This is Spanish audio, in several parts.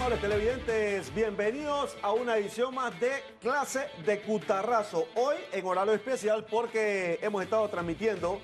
amables televidentes? Bienvenidos a una edición más de Clase de Cutarrazo. Hoy en horario especial porque hemos estado transmitiendo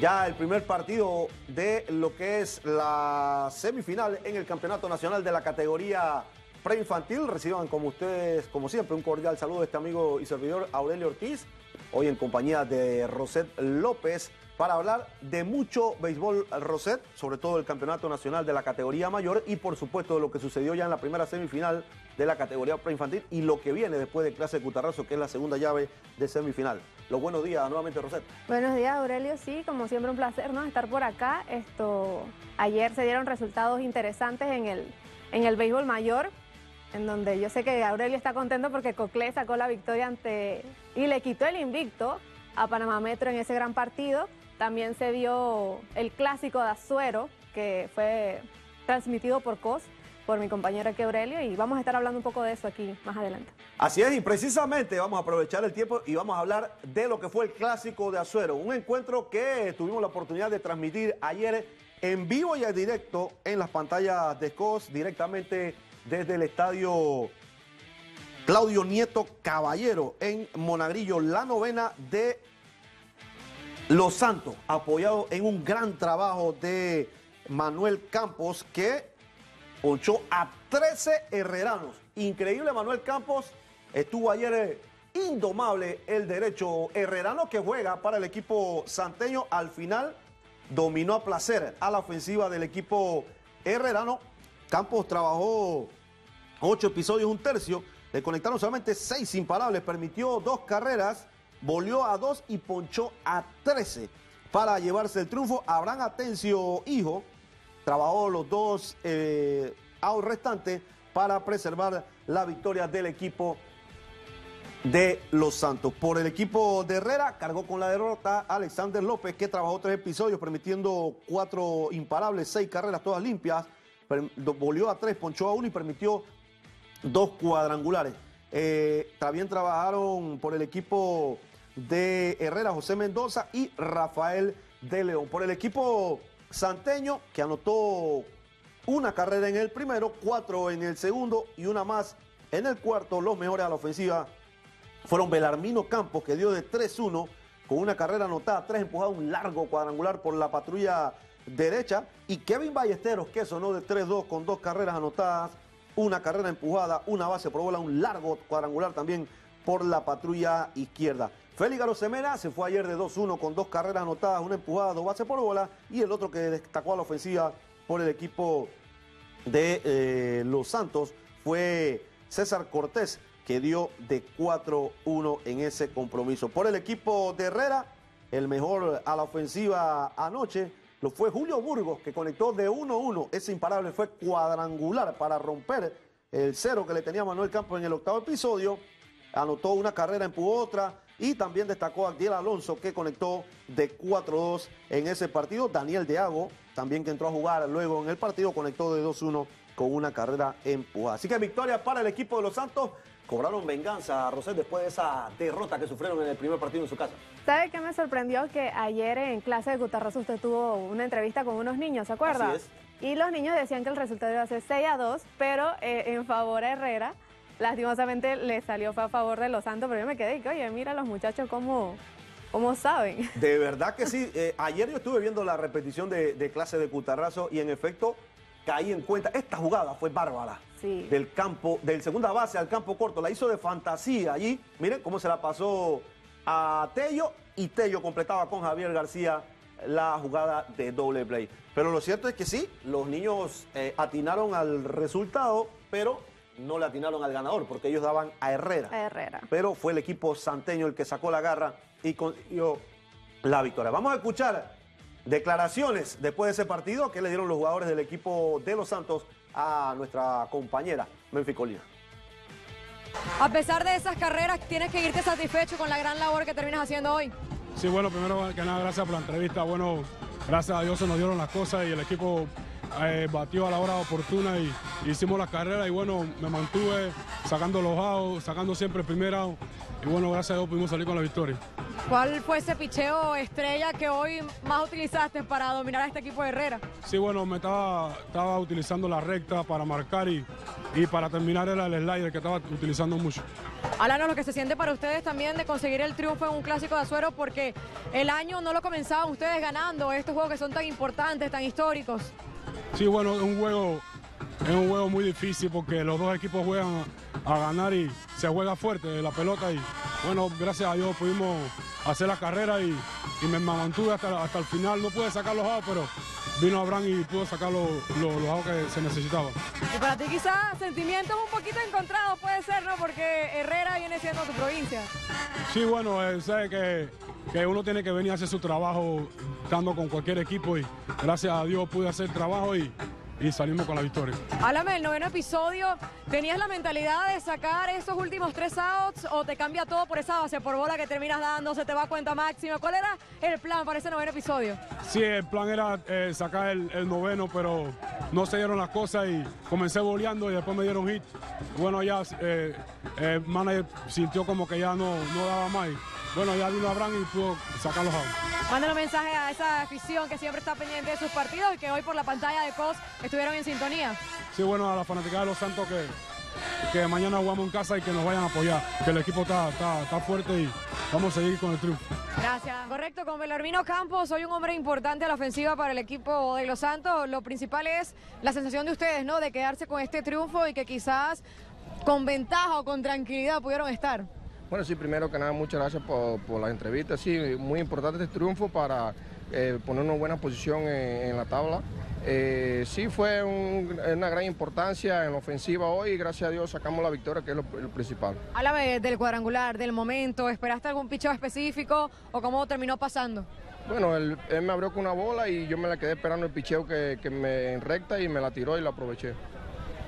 ya el primer partido de lo que es la semifinal en el Campeonato Nacional de la categoría preinfantil. Reciban como ustedes, como siempre, un cordial saludo de este amigo y servidor Aurelio Ortiz, hoy en compañía de Roset López para hablar de mucho béisbol Roset, sobre todo el Campeonato Nacional de la categoría mayor y por supuesto de lo que sucedió ya en la primera semifinal de la categoría preinfantil y lo que viene después de clase de Cutarrazo, que es la segunda llave de semifinal. Los buenos días nuevamente, Roset. Buenos días, Aurelio. Sí, como siempre un placer ¿no? estar por acá. Esto, ayer se dieron resultados interesantes en el, en el béisbol mayor, en donde yo sé que Aurelio está contento porque Coclé sacó la victoria ante y le quitó el invicto a Panamá Metro en ese gran partido. También se dio el clásico de Azuero, que fue transmitido por COS, por mi compañero aquí Aurelio, y vamos a estar hablando un poco de eso aquí más adelante. Así es, y precisamente vamos a aprovechar el tiempo y vamos a hablar de lo que fue el clásico de Azuero, un encuentro que tuvimos la oportunidad de transmitir ayer en vivo y en directo en las pantallas de COS, directamente desde el estadio Claudio Nieto Caballero en Monagrillo, la novena de los Santos, apoyado en un gran trabajo de Manuel Campos, que ponchó a 13 herreranos. Increíble, Manuel Campos estuvo ayer eh, indomable el derecho herrerano que juega para el equipo santeño. Al final dominó a placer a la ofensiva del equipo herrerano. Campos trabajó ocho episodios, un tercio. Le conectaron solamente seis imparables, permitió dos carreras volvió a 2 y ponchó a 13 para llevarse el triunfo. Abraham Atencio, hijo, trabajó los dos eh, restantes para preservar la victoria del equipo de Los Santos. Por el equipo de Herrera cargó con la derrota Alexander López, que trabajó tres episodios, permitiendo cuatro imparables, seis carreras todas limpias. Volvió a tres, ponchó a uno y permitió dos cuadrangulares. Eh, también trabajaron por el equipo de Herrera, José Mendoza y Rafael de León. Por el equipo santeño, que anotó una carrera en el primero, cuatro en el segundo y una más en el cuarto. Los mejores a la ofensiva fueron Belarmino Campos, que dio de 3-1 con una carrera anotada, tres empujados, un largo cuadrangular por la patrulla derecha. Y Kevin Ballesteros, que sonó de 3-2 con dos carreras anotadas, una carrera empujada, una base por bola, un largo cuadrangular también por la patrulla izquierda. Félix Garosemena se fue ayer de 2-1 con dos carreras anotadas, una empujada, dos bases por bola y el otro que destacó a la ofensiva por el equipo de eh, Los Santos fue César Cortés, que dio de 4-1 en ese compromiso. Por el equipo de Herrera, el mejor a la ofensiva anoche lo fue Julio Burgos, que conectó de 1-1. Ese imparable fue cuadrangular para romper el cero que le tenía Manuel Campos en el octavo episodio. Anotó una carrera, empujó otra y también destacó a Adiel Alonso que conectó de 4-2 en ese partido. Daniel Deago también que entró a jugar luego en el partido conectó de 2-1 con una carrera empujada. Así que victoria para el equipo de los Santos. Cobraron venganza, Rosel, después de esa derrota que sufrieron en el primer partido en su casa. ¿Sabe qué me sorprendió? Que ayer en clase de Gutarrazo usted tuvo una entrevista con unos niños, ¿se acuerda? Así es. Y los niños decían que el resultado iba a ser 6 a 2, pero eh, en favor a Herrera lastimosamente le salió a favor de los Santos, pero yo me quedé y que, oye, mira los muchachos cómo, cómo saben. De verdad que sí. Eh, ayer yo estuve viendo la repetición de, clase de Cutarrazo y en efecto caí en cuenta, esta jugada fue bárbara. Sí. Del campo, del segunda base al campo corto, la hizo de fantasía allí. Miren cómo se la pasó a Tello y Tello completaba con Javier García la jugada de doble play. Pero lo cierto es que sí, los niños eh, atinaron al resultado, pero no le atinaron al ganador porque ellos daban a Herrera. A Herrera. Pero fue el equipo santeño el que sacó la garra y consiguió la victoria. Vamos a escuchar declaraciones después de ese partido que le dieron los jugadores del equipo de los Santos a nuestra compañera Menfi Colina. A pesar de esas carreras, tienes que irte satisfecho con la gran labor que terminas haciendo hoy. Sí, bueno, primero que nada, gracias por la entrevista. Bueno, gracias a Dios se nos dieron las cosas y el equipo eh, batió a la hora oportuna y hicimos la carrera y bueno, me mantuve sacando los outs, sacando siempre el primer out y bueno, gracias a Dios pudimos salir con la victoria. ¿Cuál fue ese picheo estrella que hoy más utilizaste para dominar a este equipo de Herrera? Sí, bueno, me estaba, estaba utilizando la recta para marcar y, y para terminar era el slider que estaba utilizando mucho. Háblanos lo que se siente para ustedes también de conseguir el triunfo en un clásico de Azuero porque el año no lo comenzaban ustedes ganando estos juegos que son tan importantes, tan históricos. Sí, bueno, es un juego, es un juego muy difícil porque los dos equipos juegan a, a ganar y se juega fuerte la pelota y bueno, gracias a Dios pudimos hacer la carrera y, y me mantuve hasta, hasta el final. No pude sacar los outs, pero vino Abraham y pudo sacar los, los, los que se necesitaban. Y para ti quizás sentimientos un poquito encontrados puede ser, ¿no? Porque Herrera viene siendo tu provincia. Sí, bueno, eh, sé que, que uno tiene que venir a hacer su trabajo estando con cualquier equipo y gracias a Dios pude hacer el trabajo y, y salimos con la victoria. Háblame del noveno episodio. ¿Tenías la mentalidad de sacar esos últimos tres outs o te cambia todo por esa base por bola que terminas dando, se te va a cuenta máxima? ¿Cuál era el plan para ese noveno episodio? Sí, el plan era eh, sacar el, el noveno, pero no se dieron las cosas y comencé boleando y después me dieron hit. Bueno, ya eh, el manager sintió como que ya no, no daba más. y, bueno, ya vino Abraham y pudo sacar los outs. Mándale un mensaje a esa afición que siempre está pendiente de sus partidos y que hoy por la pantalla de COS estuvieron en sintonía. Sí, bueno, a la fanática de los Santos que, que mañana jugamos en casa y que nos vayan a apoyar, que el equipo está, está, está fuerte y vamos a seguir con el triunfo. Gracias. Correcto, con Belarmino Campos, soy un hombre importante a la ofensiva para el equipo de Los Santos. Lo principal es la sensación de ustedes, ¿no? De quedarse con este triunfo y que quizás con ventaja o con tranquilidad pudieron estar. Bueno, sí, primero que nada, muchas gracias por, por las entrevistas. Sí, muy importante este triunfo para eh, ponernos en buena posición en, en la tabla. Eh, sí, fue un- una gran importancia en la ofensiva hoy y gracias a Dios sacamos la victoria, que es lo, lo principal. Háblame del cuadrangular, del momento. ¿Esperaste algún picheo específico o cómo terminó pasando? Bueno, él, él me abrió con una bola y yo me la quedé esperando el picheo que, que me en recta y me la tiró y la aproveché.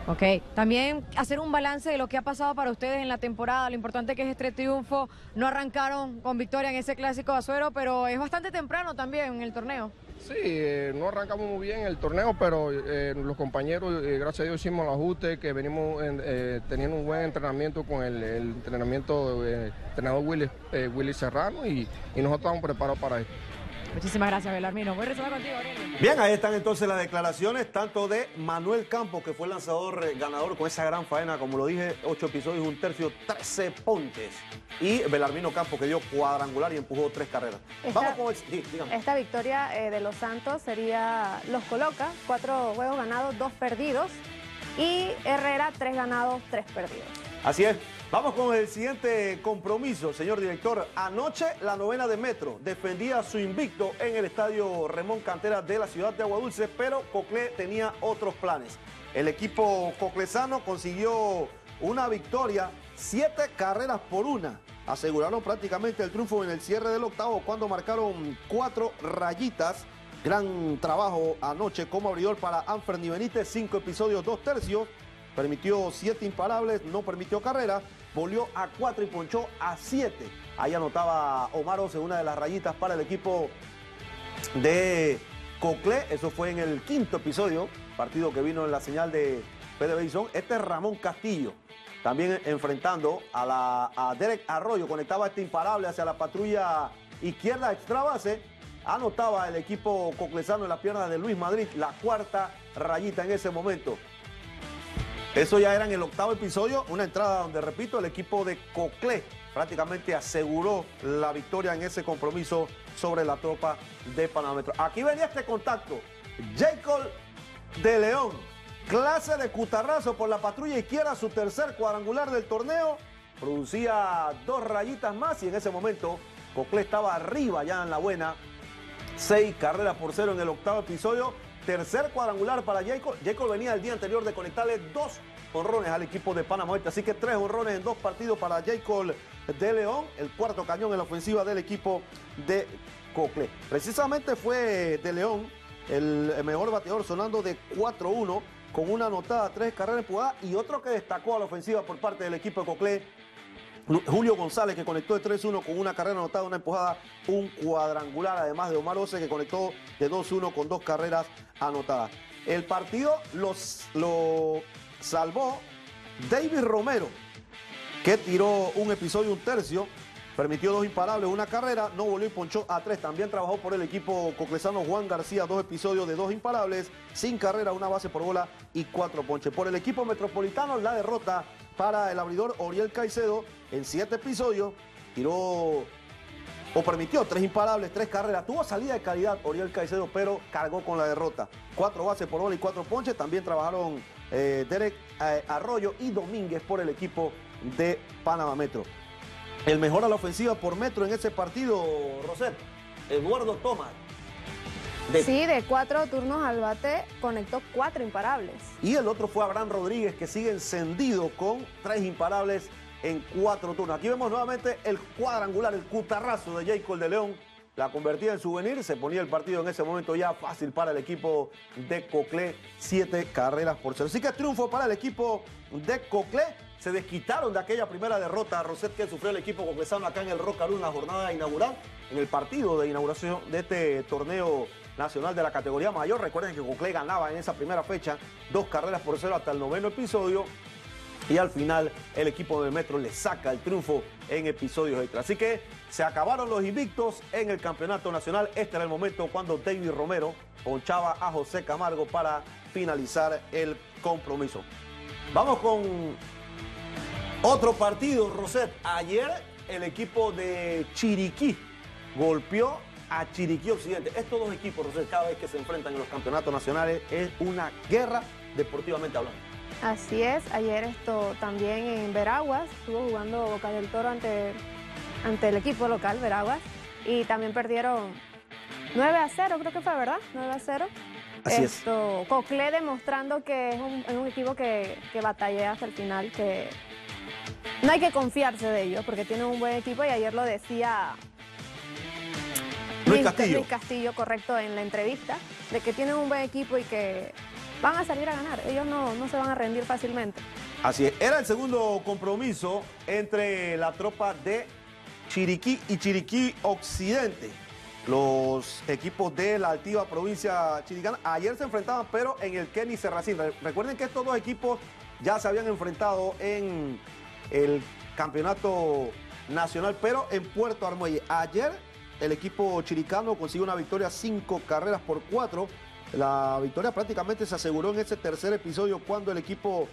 Ok, también hacer un balance de lo que ha pasado para ustedes en la temporada, lo importante que es este triunfo, no arrancaron con victoria en ese clásico de Azuero, pero es bastante temprano también en el torneo. Sí, eh, no arrancamos muy bien el torneo, pero eh, los compañeros, eh, gracias a Dios, hicimos el ajuste, que venimos en- eh, teniendo un buen entrenamiento con el, el entrenamiento del entrenador Willy, Willy Serrano y, y nosotros estamos preparados para esto. Muchísimas gracias, Belarmino. Voy a resolver contigo, Aurelio. Bien, ahí están entonces las declaraciones tanto de Manuel Campos, que fue el lanzador eh, ganador con esa gran faena, como lo dije, ocho episodios, un tercio, 13 ponches. Y Belarmino Campos, que dio cuadrangular y empujó tres carreras. Esta- Vamos con el... Sí, dígame. Esta victoria eh, de los Santos sería, los coloca, cuatro juegos ganados, dos perdidos. Y Herrera, tres ganados, tres perdidos. Así es. Vamos con el siguiente compromiso, señor director. Anoche la novena de Metro defendía su invicto en el estadio Remón Cantera de la ciudad de Aguadulce, pero Coclé tenía otros planes. El equipo coclesano consiguió una victoria, siete carreras por una. Aseguraron prácticamente el triunfo en el cierre del octavo cuando marcaron cuatro rayitas. Gran trabajo anoche como abridor para Anferni Benítez, cinco episodios, dos tercios. Permitió siete imparables, no permitió carrera, volvió a cuatro y ponchó a siete. Ahí anotaba Omar Ose una de las rayitas para el equipo de Coclé. Eso fue en el quinto episodio, partido que vino en la señal de Pedro Bison. Este es Ramón Castillo, también enfrentando a Derek Arroyo. Conectaba este imparable hacia la patrulla izquierda extra base. Anotaba el equipo coclesano en las piernas de Luis Madrid la cuarta rayita en ese momento. Eso ya era en el octavo episodio, una entrada donde, repito, el equipo de Coclé prácticamente aseguró la victoria en ese compromiso sobre la tropa de Panametro. Aquí venía este contacto. Jacob de León, clase de cutarrazo por la patrulla izquierda, su tercer cuadrangular del torneo. Producía dos rayitas más y en ese momento Coclé estaba arriba ya en la buena. Seis carreras por cero en el octavo episodio. Tercer cuadrangular para Jacob. Jacob venía el día anterior de conectarle dos honrones al equipo de Panamá. Así que tres honrones en dos partidos para Jacob de León. El cuarto cañón en la ofensiva del equipo de Cocle. Precisamente fue de León el mejor bateador sonando de 4-1 con una anotada, tres carreras empujadas y otro que destacó a la ofensiva por parte del equipo de Coclé Julio González que conectó de 3-1 con una carrera anotada, una empujada, un cuadrangular, además de Omar Ose que conectó de 2-1 con dos carreras anotadas. El partido los, lo salvó David Romero, que tiró un episodio, un tercio, permitió dos imparables, una carrera, no volvió y ponchó a tres. También trabajó por el equipo coclesano Juan García, dos episodios de dos imparables, sin carrera, una base por bola y cuatro ponches. Por el equipo metropolitano, la derrota para el abridor Oriel Caicedo en siete episodios, tiró o permitió tres imparables, tres carreras. Tuvo salida de calidad Oriel Caicedo, pero cargó con la derrota. Cuatro bases por bola y cuatro ponches. También trabajaron eh, Derek eh, Arroyo y Domínguez por el equipo de Panamá Metro. El mejor a la ofensiva por metro en ese partido, Roset, Eduardo Tomás. Sí, de cuatro turnos al bate conectó cuatro imparables. Y el otro fue Abraham Rodríguez, que sigue encendido con tres imparables en cuatro turnos. Aquí vemos nuevamente el cuadrangular, el cutarrazo de Jacob de León. La convertía en souvenir, se ponía el partido en ese momento ya fácil para el equipo de Coclé, siete carreras por cero. Así que triunfo para el equipo de Coclé. Se desquitaron de aquella primera derrota, Roset, que sufrió el equipo coclesano acá en el Rocarú en la jornada inaugural, en el partido de inauguración de este torneo nacional de la categoría mayor. Recuerden que Coclé ganaba en esa primera fecha dos carreras por cero hasta el noveno episodio y al final el equipo de Metro le saca el triunfo en episodios extra. Así que se acabaron los invictos en el campeonato nacional. Este era el momento cuando David Romero ponchaba a José Camargo para finalizar el compromiso. Vamos con otro partido, Roset. Ayer el equipo de Chiriquí golpeó a Chiriquí Occidente. Estos dos equipos, Roset, cada vez que se enfrentan en los campeonatos nacionales es una guerra deportivamente hablando. Así es, ayer esto también en Veraguas, estuvo jugando Boca del Toro ante, ante el equipo local, Veraguas, y también perdieron 9 a 0, creo que fue, ¿verdad? 9 a 0. Así esto, Coclé demostrando que es un, es un equipo que, que batalla hasta el final, que no hay que confiarse de ellos, porque tienen un buen equipo y ayer lo decía Luis Castillo. Luis Castillo, correcto, en la entrevista, de que tienen un buen equipo y que van a salir a ganar. Ellos no, no se van a rendir fácilmente. Así es. Era el segundo compromiso entre la tropa de Chiriquí y Chiriquí Occidente. Los equipos de la altiva provincia chiricana ayer se enfrentaban, pero en el Kenny Serracín. Re- Recuerden que estos dos equipos ya se habían enfrentado en el campeonato nacional, pero en Puerto Armuelle. Ayer el equipo chiricano consiguió una victoria, cinco carreras por cuatro. La victoria prácticamente se aseguró en ese tercer episodio cuando el equipo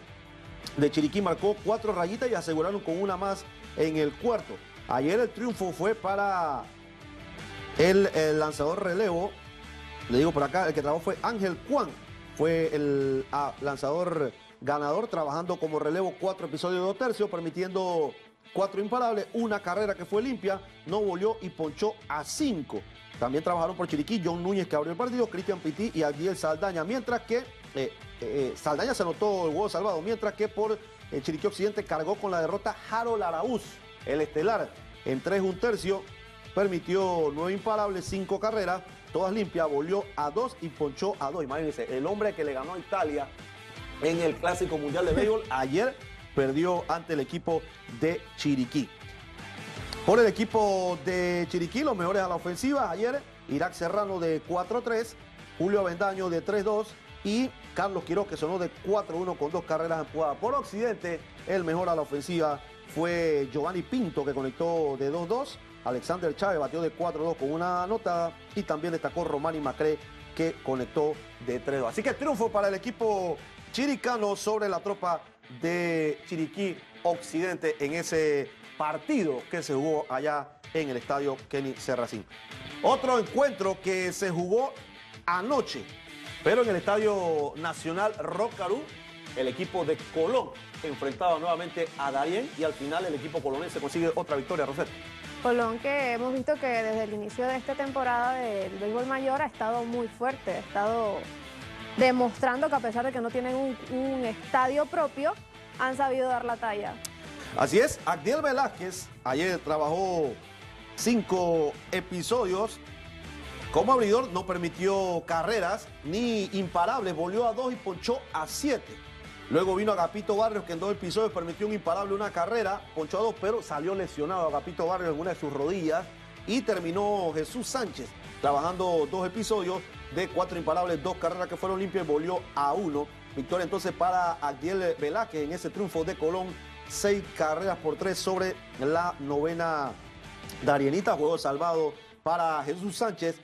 de Chiriquí marcó cuatro rayitas y aseguraron con una más en el cuarto. Ayer el triunfo fue para el, lanzador relevo. Le digo por acá, el que trabajó fue Ángel Juan. Fue el ah, lanzador ganador trabajando como relevo cuatro episodios de dos tercios, permitiendo cuatro imparables, una carrera que fue limpia, no volvió y ponchó a cinco. También trabajaron por Chiriquí, John Núñez que abrió el partido, Cristian Pití y Adiel Saldaña, mientras que eh, eh, Saldaña se anotó el huevo salvado, mientras que por eh, Chiriquí Occidente cargó con la derrota Harold Araúz, el estelar, en tres un tercio, permitió nueve imparables, cinco carreras, todas limpias, volvió a dos y ponchó a dos. Imagínense, el hombre que le ganó a Italia en el Clásico Mundial de Béisbol ayer perdió ante el equipo de Chiriquí. Por el equipo de Chiriquí, los mejores a la ofensiva. Ayer, Irak Serrano de 4-3, Julio Avendaño de 3-2 y Carlos Quiroz que sonó de 4-1 con dos carreras empujadas. Por Occidente, el mejor a la ofensiva fue Giovanni Pinto que conectó de 2-2. Alexander Chávez batió de 4-2 con una anotada y también destacó Romani Macré que conectó de 3-2. Así que triunfo para el equipo chiricano sobre la tropa de Chiriquí Occidente en ese partido que se jugó allá en el estadio Kenny Serracín. Otro encuentro que se jugó anoche, pero en el estadio nacional Rocarú, el equipo de Colón enfrentaba nuevamente a Darien y al final el equipo colonense consigue otra victoria, Rosette. Colón que hemos visto que desde el inicio de esta temporada del béisbol mayor ha estado muy fuerte, ha estado demostrando que a pesar de que no tienen un, estadio propio, han sabido dar la talla. Así es, Agdiel Velázquez ayer trabajó cinco episodios. Como abridor no permitió carreras ni imparables, volvió a dos y ponchó a siete. Luego vino Agapito Barrios que en dos episodios permitió un imparable, una carrera, ponchó a dos, pero salió lesionado Agapito Barrios en una de sus rodillas. Y terminó Jesús Sánchez trabajando dos episodios de cuatro imparables, dos carreras que fueron limpias volvió a uno. Victoria entonces para Agdiel Velázquez en ese triunfo de Colón, seis carreras por tres sobre la novena Darienita, juego salvado para Jesús Sánchez.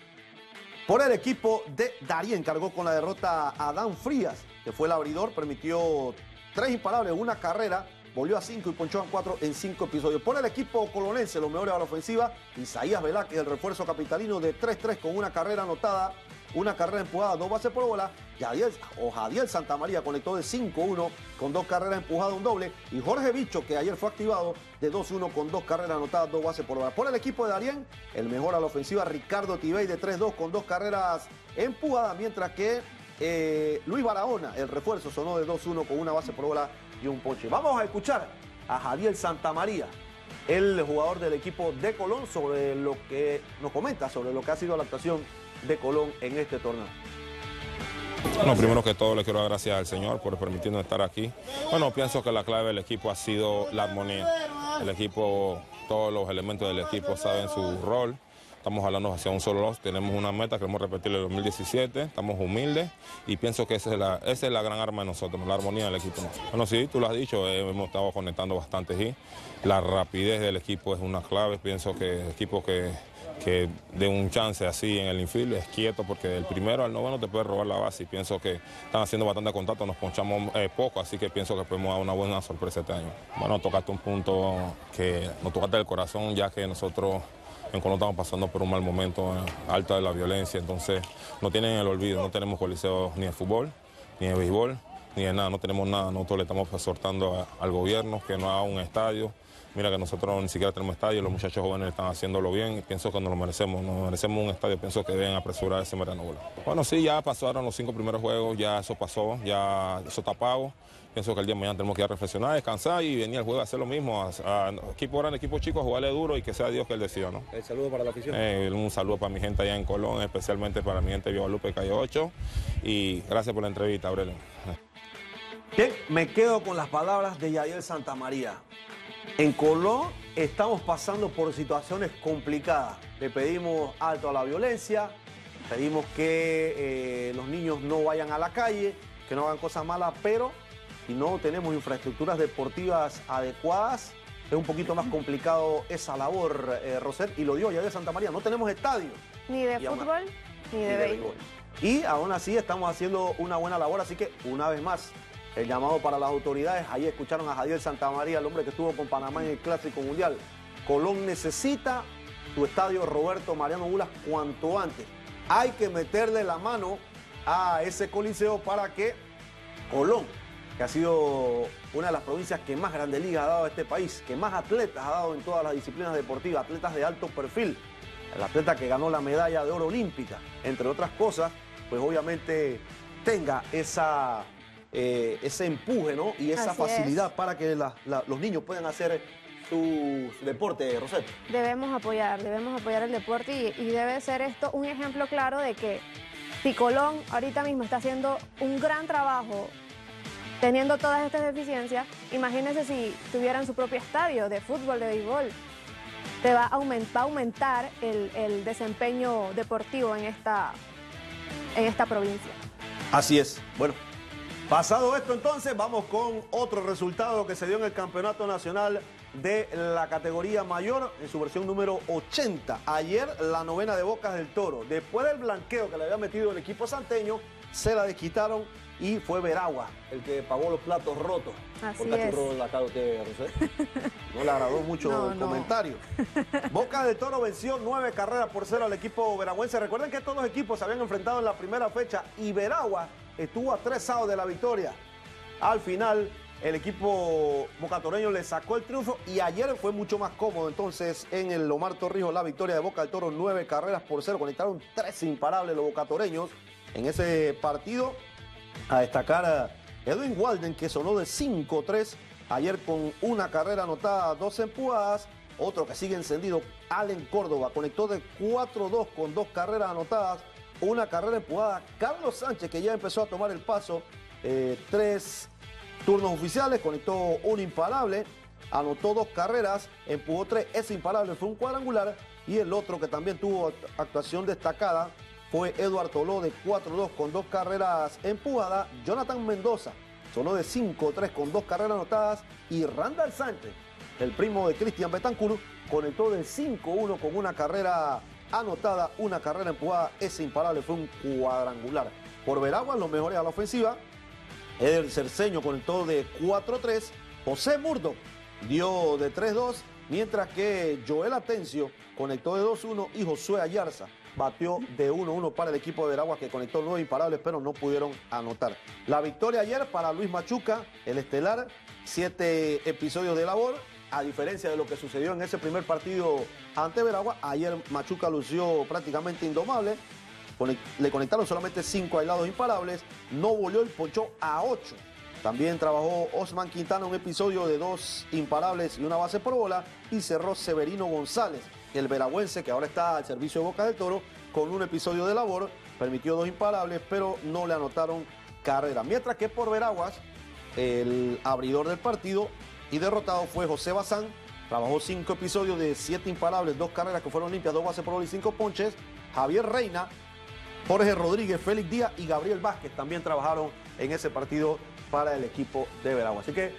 Por el equipo de Darien cargó con la derrota a Dan Frías, que fue el abridor, permitió tres imparables, una carrera, volvió a cinco y ponchó a cuatro en cinco episodios. Por el equipo colonense, los mejores a la ofensiva, Isaías Velázquez, el refuerzo capitalino de 3-3 con una carrera anotada una carrera empujada, dos bases por bola. Yadiel, o Jadiel Santamaría conectó de 5-1 con dos carreras empujadas, un doble. Y Jorge Bicho, que ayer fue activado de 2-1 con dos carreras anotadas, dos bases por bola. Por el equipo de Darien, el mejor a la ofensiva, Ricardo Tibey de 3-2 con dos carreras empujadas, mientras que eh, Luis Barahona, el refuerzo, sonó de 2-1 con una base por bola y un ponche. Vamos a escuchar a Jadiel Santamaría el jugador del equipo de Colón, sobre lo que nos comenta, sobre lo que ha sido la actuación de Colón en este torneo. Bueno, primero que todo le quiero dar gracias al Señor por permitirnos estar aquí. Bueno, pienso que la clave del equipo ha sido la armonía. El equipo, todos los elementos del equipo saben su rol. Estamos hablando hacia un solo los. Tenemos una meta, queremos repetir el 2017. Estamos humildes y pienso que esa es, la, esa es la gran arma de nosotros, la armonía del equipo. Bueno, sí, tú lo has dicho, eh, hemos estado conectando bastante y la rapidez del equipo es una clave. Pienso que el equipo que que de un chance así en el infield es quieto porque del primero al noveno te puede robar la base y pienso que están haciendo bastante contacto, nos ponchamos eh, poco, así que pienso que podemos dar una buena sorpresa este año. Bueno, tocaste un punto que nos tocaste el corazón ya que nosotros en Colón estamos pasando por un mal momento eh, alto de la violencia, entonces no tienen el olvido, no tenemos coliseo ni de fútbol, ni de béisbol, ni de nada, no tenemos nada, nosotros le estamos exhortando al gobierno que no haga un estadio Mira que nosotros ni siquiera tenemos estadio, los muchachos jóvenes están haciéndolo bien y pienso que nos lo merecemos, nos merecemos un estadio, pienso que deben apresurar ese Mariano Bueno, sí, ya pasaron los cinco primeros juegos, ya eso pasó, ya eso está pago. Pienso que el día de mañana tenemos que ir a reflexionar, descansar y venir al juego a hacer lo mismo. A, equipo grande, equipo chico, a jugarle duro y que sea Dios que él decida, ¿no? El saludo para la afición. Eh, un saludo para mi gente allá en Colón, especialmente para mi gente de Guadalupe, Calle 8. Y gracias por la entrevista, Aurelio. Bien, me quedo con las palabras de Yadiel Santamaría. En Colón estamos pasando por situaciones complicadas. Le pedimos alto a la violencia, pedimos que eh, los niños no vayan a la calle, que no hagan cosas malas, pero si no tenemos infraestructuras deportivas adecuadas, es un poquito más complicado esa labor, eh, Roser, y lo dio ya de Santa María, no tenemos estadio. Ni de fútbol, ni de, béisbol. Y aún así estamos haciendo una buena labor, así que una vez más, el llamado para las autoridades. Ahí escucharon a Javier Santamaría, el hombre que estuvo con Panamá en el Clásico Mundial. Colón necesita su estadio Roberto Mariano Bulas cuanto antes. Hay que meterle la mano a ese coliseo para que Colón, que ha sido una de las provincias que más Grande Liga ha dado a este país, que más atletas ha dado en todas las disciplinas deportivas, atletas de alto perfil, el atleta que ganó la medalla de oro olímpica, entre otras cosas, pues obviamente tenga esa eh, ese empuje ¿no? y esa facilidad para que los niños puedan hacer su deporte, Rosette. Debemos apoyar, debemos apoyar el deporte y, debe ser esto un ejemplo claro de que si Colón ahorita mismo está haciendo un gran trabajo teniendo todas estas deficiencias, imagínense si tuvieran su propio estadio de fútbol, de béisbol. Te va a aumentar, el, el, desempeño deportivo en esta, en esta provincia. Así es. Bueno, Pasado esto entonces, vamos con otro resultado que se dio en el Campeonato Nacional de la categoría mayor en su versión número 80. Ayer la novena de Bocas del Toro. Después del blanqueo que le había metido el equipo santeño, se la desquitaron y fue Veragua el que pagó los platos rotos. Así es. la No le agradó mucho el comentario. Boca del Toro venció nueve carreras por cero al equipo veragüense. Recuerden que todos los equipos se habían enfrentado en la primera fecha y Veragua estuvo a tres sábados de la victoria. Al final, el equipo bocatoreño le sacó el triunfo y ayer fue mucho más cómodo. Entonces, en el Omar Torrijos, la victoria de Boca del Toro, nueve carreras por cero. Conectaron tres imparables los bocatoreños en ese partido. A destacar a Edwin Walden, que sonó de 5-3 ayer con una carrera anotada, dos empujadas. Otro que sigue encendido, Allen Córdoba, conectó de 4-2 con dos carreras anotadas una carrera empujada. Carlos Sánchez, que ya empezó a tomar el paso, eh, tres turnos oficiales, conectó un imparable, anotó dos carreras, empujó tres, ese imparable fue un cuadrangular y el otro que también tuvo actuación destacada fue Eduardo Toló de 4-2 con dos carreras empujadas, Jonathan Mendoza sonó de 5-3 con dos carreras anotadas y Randall Sánchez el primo de Cristian Betancur, conectó de 5-1 con una carrera anotada, una carrera empujada. Ese imparable fue un cuadrangular. Por Veraguas, los mejores a la ofensiva. Eder Cerceño conectó de 4-3. José Murdo dio de 3-2, mientras que Joel Atencio conectó de 2-1 y Josué Ayarza batió de 1-1 para el equipo de Veraguas que conectó nueve imparables, pero no pudieron anotar. La victoria ayer para Luis Machuca, el estelar, siete episodios de labor. A diferencia de lo que sucedió en ese primer partido ante Veragua, ayer Machuca lució prácticamente indomable. Le conectaron solamente cinco aislados imparables. No volvió y ponchó a ocho. También trabajó Osman Quintana un episodio de dos imparables y una base por bola. Y cerró Severino González, el veragüense que ahora está al servicio de Boca del Toro, con un episodio de labor. Permitió dos imparables, pero no le anotaron carrera. Mientras que por Veraguas, el abridor del partido y derrotado fue José Bazán. Trabajó cinco episodios de siete imparables, dos carreras que fueron limpias, dos bases por bola y cinco ponches. Javier Reina, Jorge Rodríguez, Félix Díaz y Gabriel Vázquez también trabajaron en ese partido para el equipo de Veragua. Así que,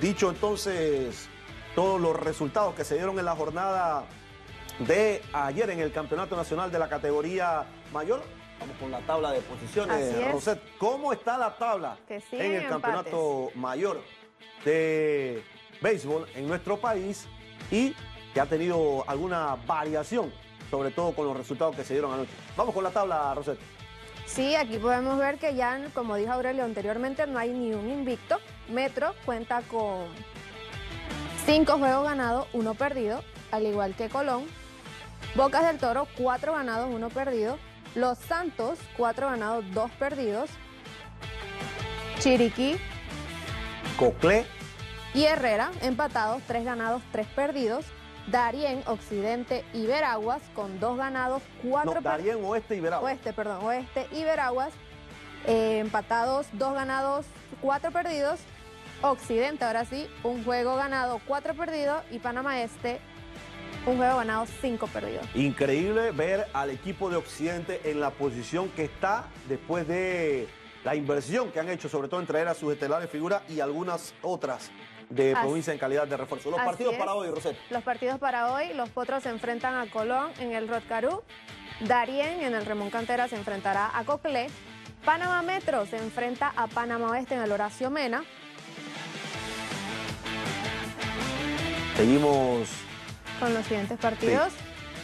dicho entonces todos los resultados que se dieron en la jornada de ayer en el Campeonato Nacional de la categoría mayor, Vamos con la tabla de posiciones. Roset, ¿cómo está la tabla en el campeonato mayor de béisbol en nuestro país y que ha tenido alguna variación, sobre todo con los resultados que se dieron anoche? Vamos con la tabla, Roset. Sí, aquí podemos ver que ya, como dijo Aurelio anteriormente, no hay ni un invicto. Metro cuenta con cinco juegos ganados, uno perdido, al igual que Colón. Bocas del Toro, cuatro ganados, uno perdido. Los Santos, cuatro ganados, dos perdidos. Chiriquí. Coclé. Y Herrera, empatados, tres ganados, tres perdidos. Darien, Occidente y Veraguas, con dos ganados, cuatro perdidos. Darien, Oeste y Veraguas. Oeste, perdón, Oeste y Veraguas. Eh, empatados, dos ganados, cuatro perdidos. Occidente, ahora sí, un juego ganado, cuatro perdidos. Y Panamá Este, un juego ganado, cinco perdidos. Increíble ver al equipo de Occidente en la posición que está después de la inversión que han hecho, sobre todo en traer a sus estelares figuras y algunas otras de provincia en calidad de refuerzo. Los partidos para hoy, Roset. Los partidos para hoy, los Potros se enfrentan a Colón en el Rotcarú. Darien en el Remón Cantera se enfrentará a Coclé. Panamá Metro se enfrenta a Panamá Oeste en el Horacio Mena. Seguimos con los siguientes partidos.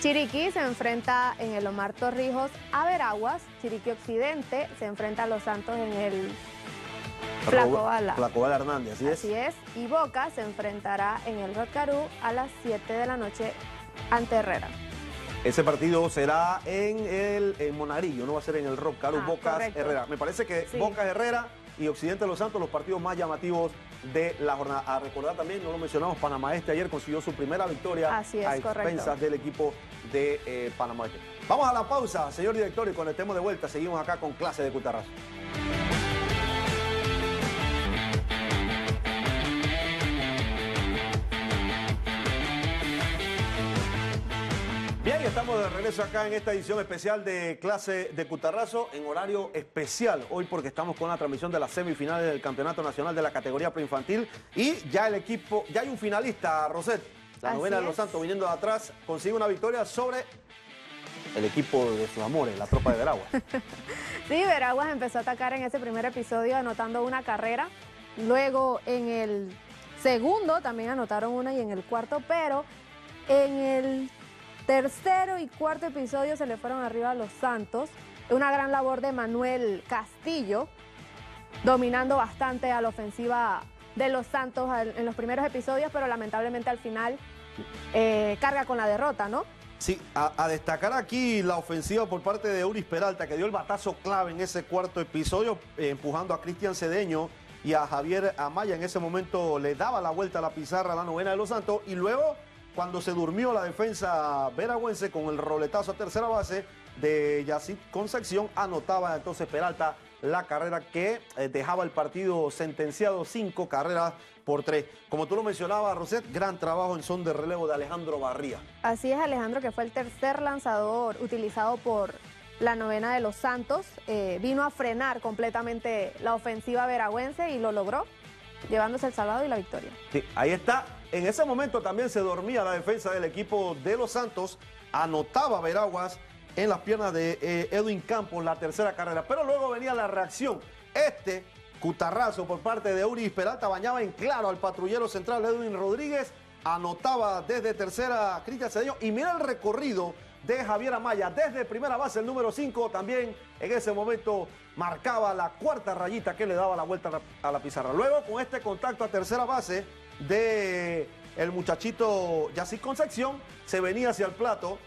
Chiriquí se enfrenta en el Omar Torrijos a Veraguas. Chiriquí Occidente se enfrenta a Los Santos en el Flaco Bala. Hernández, así, así es. Y Boca se enfrentará en el Rotcarú a las 7 de la noche ante Herrera. Ese partido será en el en Monarillo, no va a ser en el Rotcarú, ah, Boca Herrera. Me parece que Boca Herrera y Occidente de Los Santos, los partidos más llamativos de la jornada. A recordar también, no lo mencionamos, Panamá Este ayer consiguió su primera victoria a expensas del equipo de eh, Panamá Este. Vamos a la pausa, señor director, y cuando estemos de vuelta seguimos acá con clase de Cutarrazo. Y estamos de regreso acá en esta edición especial de clase de Cutarrazo en horario especial. Hoy porque estamos con la transmisión de las semifinales del Campeonato Nacional de la categoría preinfantil y ya el equipo, ya hay un finalista, Roset. La novena de los Santos viniendo de atrás consigue una victoria sobre el equipo de sus amores, la tropa de Veraguas. sí, Veraguas empezó a atacar en ese primer episodio anotando una carrera. Luego en el segundo también anotaron una y en el cuarto, pero en el Tercero y cuarto episodio se le fueron arriba a los Santos. Una gran labor de Manuel Castillo, dominando bastante a la ofensiva de los Santos en los primeros episodios, pero lamentablemente al final eh, carga con la derrota, ¿no? Sí, a, destacar aquí la ofensiva por parte de Uris Peralta, que dio el batazo clave en ese cuarto episodio, eh, empujando a Cristian Cedeño y a Javier Amaya. En ese momento le daba la vuelta a la pizarra a la novena de los Santos y luego cuando se durmió la defensa veragüense con el roletazo a tercera base de Yacid Concepción, anotaba entonces Peralta la carrera que eh, dejaba el partido sentenciado cinco carreras por tres. Como tú lo mencionabas, Roset, gran trabajo en son de relevo de Alejandro Barría. Así es, Alejandro, que fue el tercer lanzador utilizado por la novena de los Santos. Eh, vino a frenar completamente la ofensiva veragüense y lo logró. llevándose el salvado y la victoria. Sí, ahí está. En ese momento también se dormía la defensa del equipo de los Santos. Anotaba Veraguas en las piernas de eh, Edwin Campos la tercera carrera. Pero luego venía la reacción. Este cutarrazo por parte de Euris Peralta bañaba en claro al patrullero central Edwin Rodríguez. Anotaba desde tercera Cristian Cedeño. Y mira el recorrido de Javier Amaya desde primera base, el número 5 también en ese momento marcaba la cuarta rayita que le daba la vuelta a la pizarra. Luego con este contacto a tercera base de el muchachito Yací Concepción, se venía hacia el plato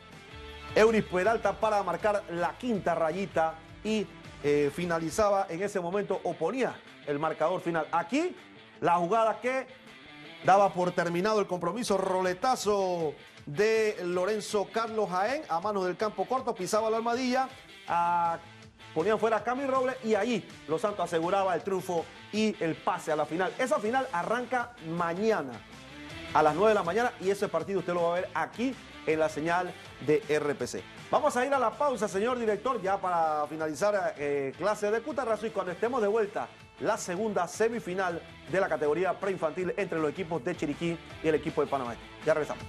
Euris Peralta para marcar la quinta rayita y eh, finalizaba en ese momento o ponía el marcador final. Aquí la jugada que daba por terminado el compromiso, roletazo de Lorenzo Carlos Jaén a manos del campo corto, pisaba la armadilla, a- ponían fuera a Cami Robles y ahí Los Santos aseguraba el triunfo y el pase a la final. Esa final arranca mañana a las 9 de la mañana y ese partido usted lo va a ver aquí en la señal de RPC. Vamos a ir a la pausa, señor director, ya para finalizar eh, clase de Cutarrazo y cuando estemos de vuelta, la segunda semifinal de la categoría preinfantil entre los equipos de Chiriquí y el equipo de Panamá. Ya regresamos.